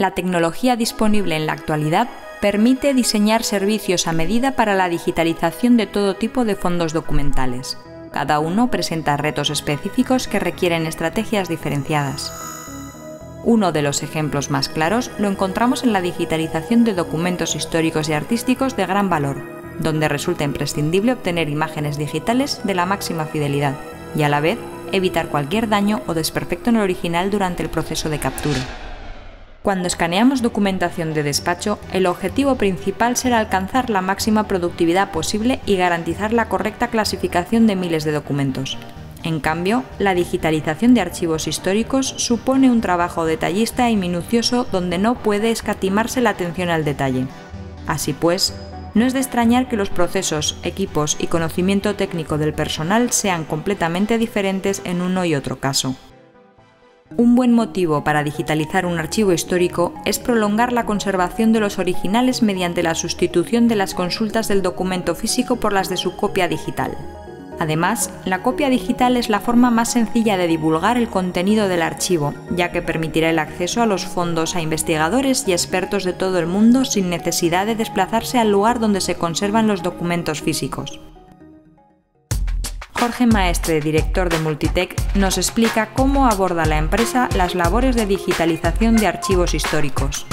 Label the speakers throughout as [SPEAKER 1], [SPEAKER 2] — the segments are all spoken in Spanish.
[SPEAKER 1] La tecnología disponible en la actualidad permite diseñar servicios a medida para la digitalización de todo tipo de fondos documentales. Cada uno presenta retos específicos que requieren estrategias diferenciadas. Uno de los ejemplos más claros lo encontramos en la digitalización de documentos históricos y artísticos de gran valor, donde resulta imprescindible obtener imágenes digitales de la máxima fidelidad y a la vez evitar cualquier daño o desperfecto en el original durante el proceso de captura. Cuando escaneamos documentación de despacho, el objetivo principal será alcanzar la máxima productividad posible y garantizar la correcta clasificación de miles de documentos, en cambio, la digitalización de archivos históricos supone un trabajo detallista y minucioso donde no puede escatimarse la atención al detalle. Así pues, no es de extrañar que los procesos, equipos y conocimiento técnico del personal sean completamente diferentes en uno y otro caso. Un buen motivo para digitalizar un archivo histórico es prolongar la conservación de los originales mediante la sustitución de las consultas del documento físico por las de su copia digital. Además, la copia digital es la forma más sencilla de divulgar el contenido del archivo, ya que permitirá el acceso a los fondos a investigadores y expertos de todo el mundo sin necesidad de desplazarse al lugar donde se conservan los documentos físicos. Jorge Maestre, director de Multitech, nos explica cómo aborda la empresa las labores de digitalización de archivos históricos.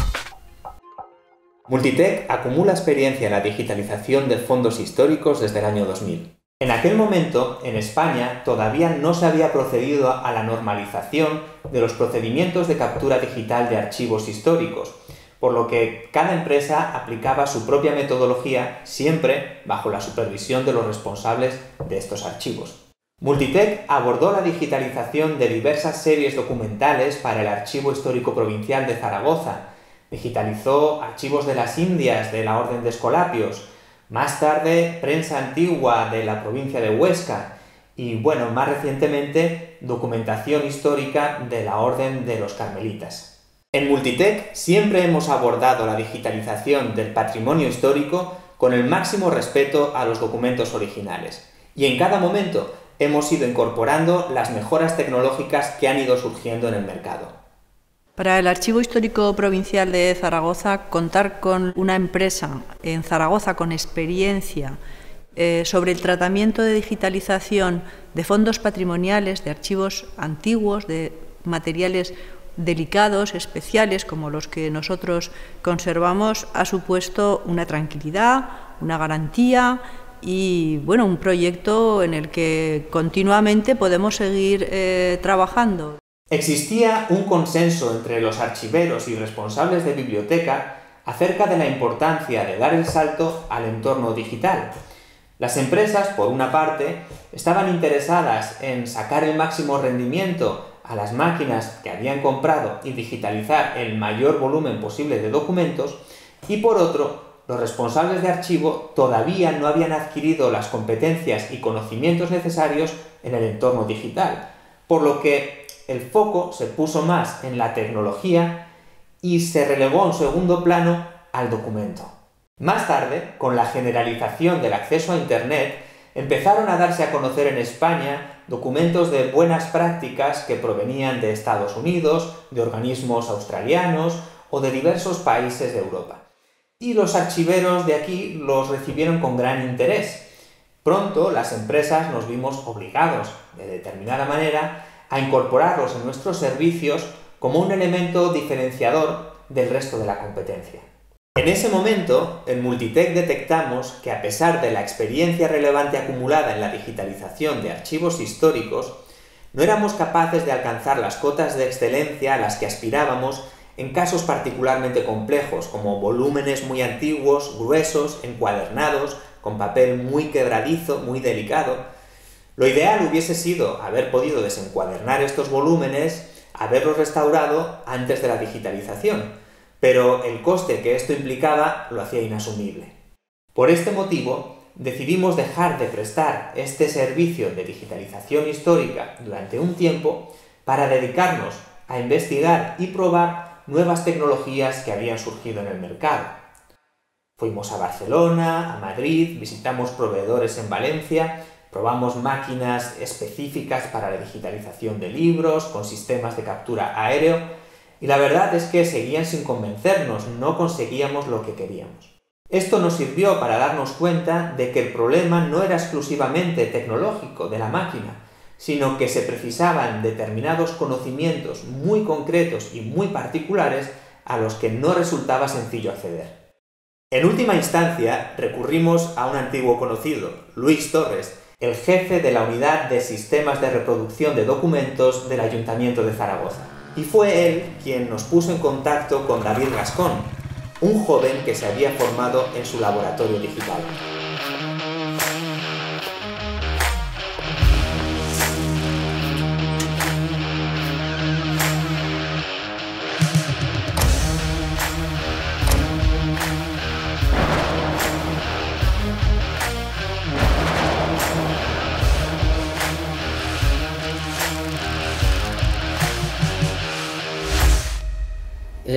[SPEAKER 2] Multitech acumula experiencia en la digitalización de fondos históricos desde el año 2000. En aquel momento, en España, todavía no se había procedido a la normalización de los procedimientos de captura digital de archivos históricos, por lo que cada empresa aplicaba su propia metodología siempre bajo la supervisión de los responsables de estos archivos. Multitech abordó la digitalización de diversas series documentales para el Archivo Histórico Provincial de Zaragoza, digitalizó archivos de las Indias de la Orden de Escolapios, más tarde, prensa antigua de la provincia de Huesca y, bueno, más recientemente, documentación histórica de la Orden de los Carmelitas. En Multitech siempre hemos abordado la digitalización del patrimonio histórico con el máximo respeto a los documentos originales y en cada momento hemos ido incorporando las mejoras tecnológicas que han ido surgiendo en el mercado.
[SPEAKER 3] Para el Archivo Histórico Provincial de Zaragoza, contar con una empresa en Zaragoza con experiencia eh, sobre el tratamiento de digitalización de fondos patrimoniales, de archivos antiguos, de materiales delicados, especiales, como los que nosotros conservamos, ha supuesto una tranquilidad, una garantía y bueno, un proyecto en el que continuamente podemos seguir eh, trabajando.
[SPEAKER 2] Existía un consenso entre los archiveros y responsables de biblioteca acerca de la importancia de dar el salto al entorno digital. Las empresas, por una parte, estaban interesadas en sacar el máximo rendimiento a las máquinas que habían comprado y digitalizar el mayor volumen posible de documentos, y por otro, los responsables de archivo todavía no habían adquirido las competencias y conocimientos necesarios en el entorno digital, por lo que el foco se puso más en la tecnología y se relegó a un segundo plano al documento. Más tarde, con la generalización del acceso a Internet, empezaron a darse a conocer en España documentos de buenas prácticas que provenían de Estados Unidos, de organismos australianos o de diversos países de Europa. Y los archiveros de aquí los recibieron con gran interés. Pronto las empresas nos vimos obligados, de determinada manera, a incorporarlos en nuestros servicios como un elemento diferenciador del resto de la competencia. En ese momento, en Multitech detectamos que a pesar de la experiencia relevante acumulada en la digitalización de archivos históricos, no éramos capaces de alcanzar las cotas de excelencia a las que aspirábamos en casos particularmente complejos, como volúmenes muy antiguos, gruesos, encuadernados, con papel muy quebradizo, muy delicado, lo ideal hubiese sido haber podido desencuadernar estos volúmenes, haberlos restaurado antes de la digitalización, pero el coste que esto implicaba lo hacía inasumible. Por este motivo, decidimos dejar de prestar este servicio de digitalización histórica durante un tiempo para dedicarnos a investigar y probar nuevas tecnologías que habían surgido en el mercado. Fuimos a Barcelona, a Madrid, visitamos proveedores en Valencia Probamos máquinas específicas para la digitalización de libros, con sistemas de captura aéreo, y la verdad es que seguían sin convencernos, no conseguíamos lo que queríamos. Esto nos sirvió para darnos cuenta de que el problema no era exclusivamente tecnológico de la máquina, sino que se precisaban determinados conocimientos muy concretos y muy particulares a los que no resultaba sencillo acceder. En última instancia, recurrimos a un antiguo conocido, Luis Torres, el jefe de la unidad de sistemas de reproducción de documentos del Ayuntamiento de Zaragoza. Y fue él quien nos puso en contacto con David Gascón, un joven que se había formado en su laboratorio digital.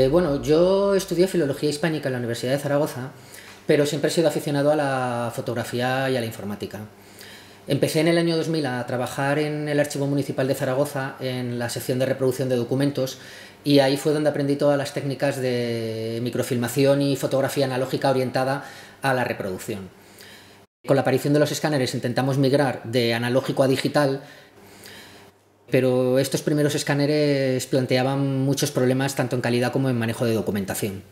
[SPEAKER 4] Eh, bueno, yo estudié filología hispánica en la Universidad de Zaragoza, pero siempre he sido aficionado a la fotografía y a la informática. Empecé en el año 2000 a trabajar en el Archivo Municipal de Zaragoza en la sección de reproducción de documentos y ahí fue donde aprendí todas las técnicas de microfilmación y fotografía analógica orientada a la reproducción. Con la aparición de los escáneres intentamos migrar de analógico a digital pero estos primeros escáneres planteaban muchos problemas tanto en calidad como en manejo de documentación.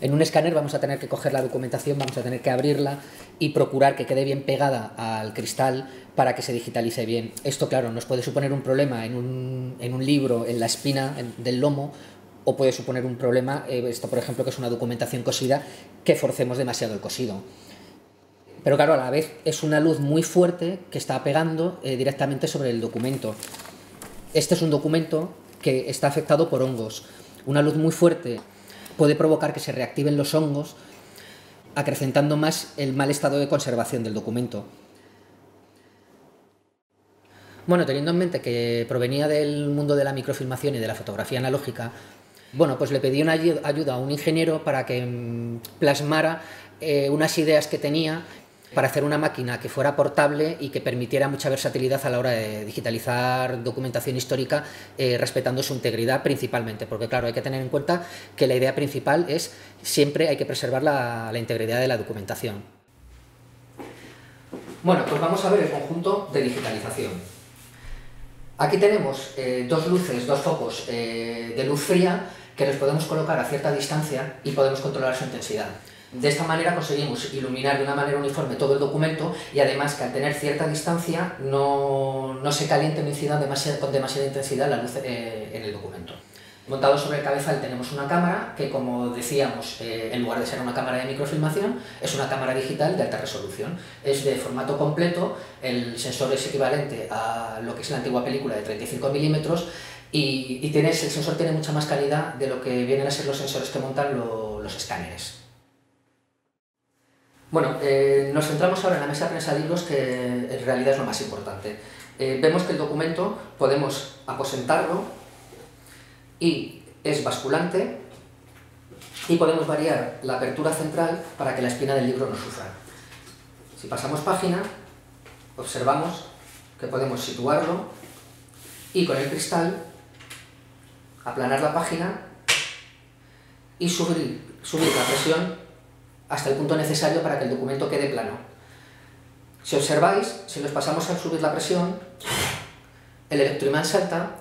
[SPEAKER 4] En un escáner vamos a tener que coger la documentación, vamos a tener que abrirla y procurar que quede bien pegada al cristal para que se digitalice bien. Esto, claro, nos puede suponer un problema en un, libro, en la espina del lomo, o puede suponer un problema, eh, esto por ejemplo, que es una documentación cosida, que forcemos demasiado el cosido. Pero claro, a la vez es una luz muy fuerte que está pegando eh, directamente sobre el documento. Este es un documento que está afectado por hongos. Una luz muy fuerte puede provocar que se reactiven los hongos, acrecentando más el mal estado de conservación del documento. Bueno, teniendo en mente que provenía del mundo de la microfilmación y de la fotografía analógica, bueno, pues le pedí una ayuda a un ingeniero para que mm, plasmara eh, unas ideas que tenía para hacer una máquina que fuera portable y que permitiera mucha versatilidad a la hora de digitalizar documentación histórica eh, respetando su integridad principalmente, porque claro, hay que tener en cuenta que la idea principal es siempre hay que preservar la, integridad de la documentación. Bueno, pues vamos a ver el conjunto de digitalización. Aquí tenemos eh, dos luces, dos focos eh, de luz fría que los podemos colocar a cierta distancia y podemos controlar su intensidad. De esta manera conseguimos iluminar de una manera uniforme todo el documento y además que al tener cierta distancia no, se caliente ni incida con demasiada intensidad la luz eh, en el documento. Montado sobre el cabezal tenemos una cámara que, como decíamos, eh, en lugar de ser una cámara de microfilmación, es una cámara digital de alta resolución. Es de formato completo, el sensor es equivalente a lo que es la antigua película de 35 milímetros y, y el sensor tiene mucha más calidad de lo que vienen a ser los sensores que montan los escáneres. Bueno, eh, nos centramos ahora en la mesa de prensa de libros, que en realidad es lo más importante. Eh, vemos que el documento podemos aposentarlo y es basculante y podemos variar la apertura central para que la espina del libro no sufra. Si pasamos página, observamos que podemos situarlo y con el cristal aplanar la página y subir, subir la presión hasta el punto necesario para que el documento quede plano. Si observáis, si nos pasamos a subir la presión, el electroimán salta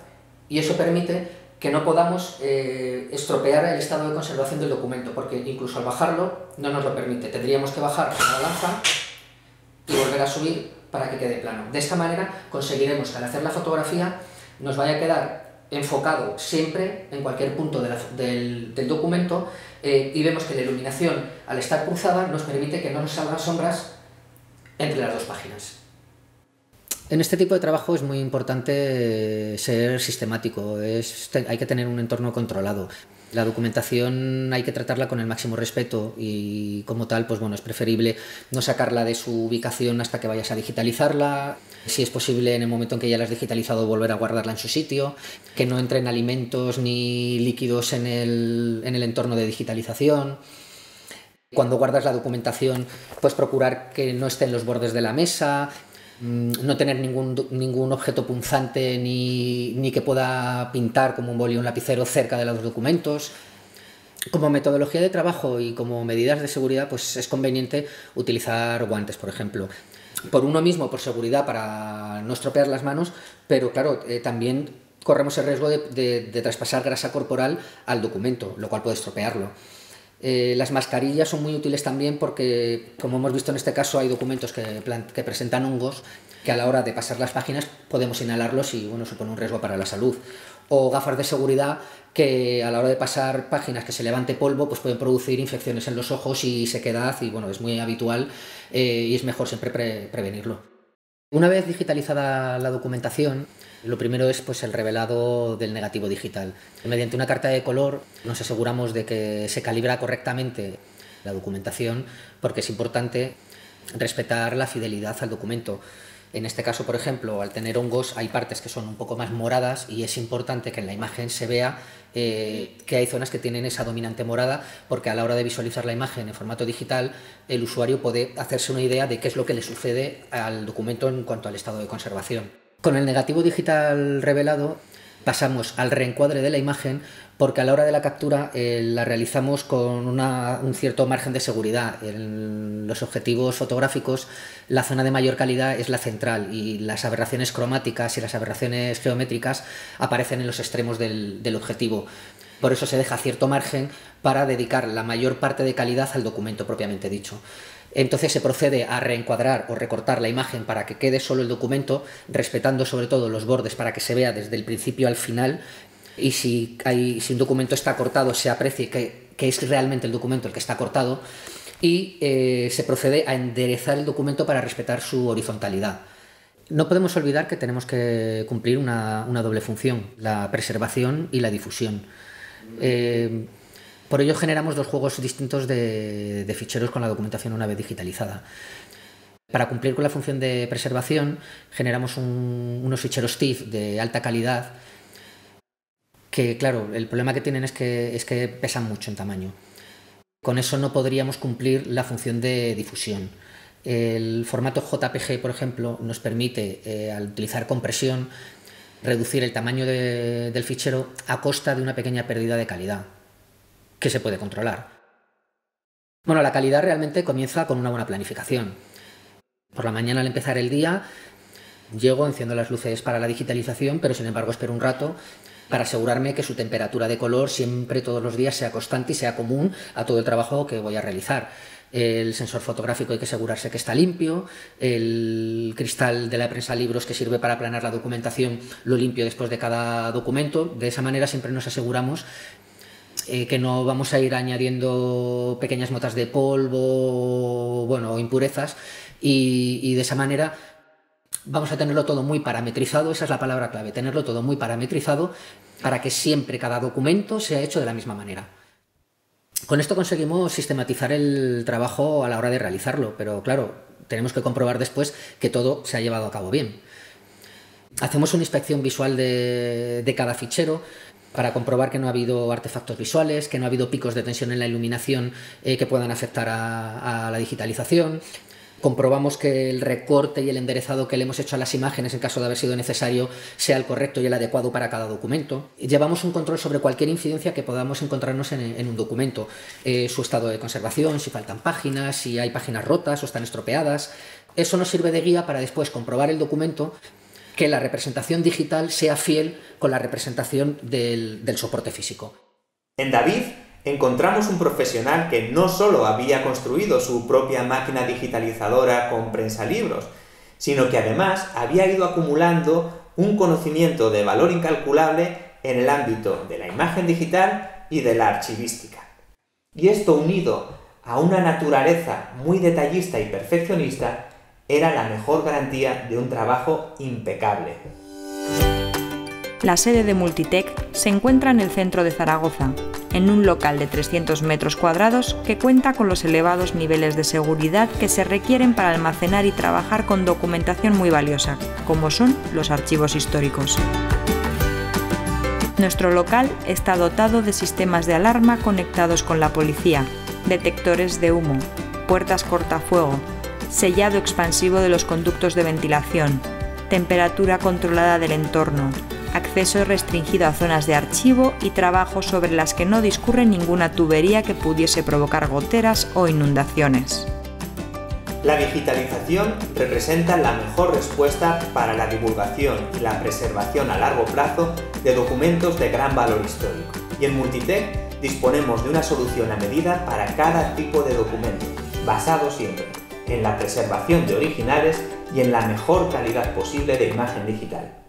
[SPEAKER 4] y eso permite que no podamos eh, estropear el estado de conservación del documento, porque incluso al bajarlo no nos lo permite. Tendríamos que bajar la balanza y volver a subir para que quede plano. De esta manera conseguiremos que al hacer la fotografía nos vaya a quedar enfocado siempre en cualquier punto del, documento eh, y vemos que la iluminación al estar cruzada nos permite que no nos salgan sombras entre las dos páginas. En este tipo de trabajo es muy importante ser sistemático, hay que tener un entorno controlado. La documentación hay que tratarla con el máximo respeto y como tal, pues bueno, es preferible no sacarla de su ubicación hasta que vayas a digitalizarla. Si es posible, en el momento en que ya la has digitalizado, volver a guardarla en su sitio. Que no entren alimentos ni líquidos en el, en el entorno de digitalización. Cuando guardas la documentación, pues procurar que no esté en los bordes de la mesa, mm, no tener ningún, ningún objeto punzante ni, ni, que pueda pintar como un bolígrafo un lapicero cerca de los documentos. Como metodología de trabajo y como medidas de seguridad, pues es conveniente utilizar guantes, por ejemplo. Por uno mismo, por seguridad, para no estropear las manos, pero claro, eh, también corremos el riesgo de, traspasar grasa corporal al documento, lo cual puede estropearlo. Eh, las mascarillas son muy útiles también porque, como hemos visto en este caso, hay documentos que, que, presentan hongos que a la hora de pasar las páginas podemos inhalarlos y bueno, supone un riesgo para la salud o gafas de seguridad que a la hora de pasar páginas que se levante polvo pues pueden producir infecciones en los ojos y sequedad y bueno, es muy habitual eh, y es mejor siempre prevenirlo. Una vez digitalizada la documentación, lo primero es pues, el revelado del negativo digital. Mediante una carta de color nos aseguramos de que se calibra correctamente la documentación porque es importante respetar la fidelidad al documento. En este caso, por ejemplo, al tener hongos hay partes que son un poco más moradas y es importante que en la imagen se vea eh, que hay zonas que tienen esa dominante morada porque a la hora de visualizar la imagen en formato digital el usuario puede hacerse una idea de qué es lo que le sucede al documento en cuanto al estado de conservación. Con el negativo digital revelado pasamos al reencuadre de la imagen porque a la hora de la captura eh, la realizamos con un cierto margen de seguridad. En los objetivos fotográficos la zona de mayor calidad es la central y las aberraciones cromáticas y las aberraciones geométricas aparecen en los extremos del objetivo. Por eso se deja cierto margen para dedicar la mayor parte de calidad al documento propiamente dicho. Entonces se procede a reencuadrar o recortar la imagen para que quede solo el documento, respetando sobre todo los bordes para que se vea desde el principio al final y si, un documento está cortado se aprecie que, es realmente el documento el que está cortado y eh, se procede a enderezar el documento para respetar su horizontalidad. No podemos olvidar que tenemos que cumplir una, doble función, la preservación y la difusión. Eh, por ello generamos dos juegos distintos de, ficheros con la documentación una vez digitalizada. Para cumplir con la función de preservación generamos unos ficheros TIFF de alta calidad que claro, el problema que tienen es que, es que pesan mucho en tamaño. Con eso no podríamos cumplir la función de difusión. El formato JPG, por ejemplo, nos permite, eh, al utilizar compresión, reducir el tamaño del fichero a costa de una pequeña pérdida de calidad, que se puede controlar. Bueno, la calidad realmente comienza con una buena planificación. Por la mañana al empezar el día, llego, enciendo las luces para la digitalización, pero sin embargo espero un rato para asegurarme que su temperatura de color siempre todos los días sea constante y sea común a todo el trabajo que voy a realizar. El sensor fotográfico hay que asegurarse que está limpio, el cristal de la prensa libros que sirve para planar la documentación lo limpio después de cada documento. De esa manera siempre nos aseguramos eh, que no vamos a ir añadiendo pequeñas motas de polvo bueno, o impurezas y de esa manera vamos a tenerlo todo muy parametrizado, esa es la palabra clave, tenerlo todo muy parametrizado para que siempre cada documento sea hecho de la misma manera. Con esto conseguimos sistematizar el trabajo a la hora de realizarlo, pero claro, tenemos que comprobar después que todo se ha llevado a cabo bien. Hacemos una inspección visual de, cada fichero para comprobar que no ha habido artefactos visuales, que no ha habido picos de tensión en la iluminación eh, que puedan afectar a la digitalización, comprobamos que el recorte y el enderezado que le hemos hecho a las imágenes en caso de haber sido necesario sea el correcto y el adecuado para cada documento. Llevamos un control sobre cualquier incidencia que podamos encontrarnos en, un documento, eh, su estado de conservación, si faltan páginas, si hay páginas rotas o están estropeadas. Eso nos sirve de guía para después comprobar el documento que la representación digital sea fiel con la representación del, del soporte físico.
[SPEAKER 2] En David encontramos un profesional que no solo había construido su propia máquina digitalizadora con prensa libros, sino que además había ido acumulando un conocimiento de valor incalculable en el ámbito de la imagen digital y de la archivística. Y esto unido a una naturaleza muy detallista y perfeccionista era la mejor garantía de un trabajo impecable.
[SPEAKER 1] La sede de Multitech se encuentra en el centro de Zaragoza, en un local de 300 metros cuadrados que cuenta con los elevados niveles de seguridad que se requieren para almacenar y trabajar con documentación muy valiosa, como son los archivos históricos. Nuestro local está dotado de sistemas de alarma conectados con la policía, detectores de humo, puertas cortafuego, sellado expansivo de los conductos de ventilación, temperatura controlada del entorno, acceso restringido a zonas de archivo y trabajos sobre las que no discurre ninguna tubería que pudiese provocar goteras o inundaciones.
[SPEAKER 2] La digitalización representa la mejor respuesta para la divulgación y la preservación a largo plazo de documentos de gran valor histórico. Y en Multitech disponemos de una solución a medida para cada tipo de documento, basado siempre en la preservación de originales y en la mejor calidad posible de imagen digital.